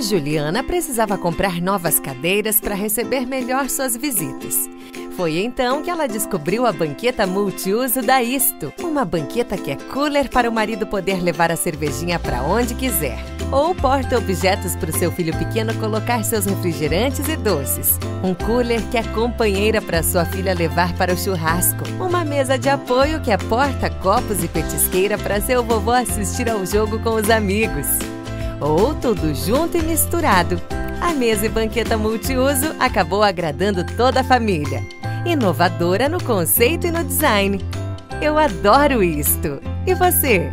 Juliana precisava comprar novas cadeiras para receber melhor suas visitas. Foi então que ela descobriu a banqueta multiuso da Isto, uma banqueta que é cooler para o marido poder levar a cervejinha para onde quiser, ou porta-objetos para o seu filho pequeno colocar seus refrigerantes e doces, um cooler que é companheira para sua filha levar para o churrasco, uma mesa de apoio que é porta-copos e petisqueira para seu vovô assistir ao jogo com os amigos ou tudo junto e misturado. A mesa e banqueta multiuso acabou agradando toda a família. Inovadora no conceito e no design. Eu adoro isto! E você?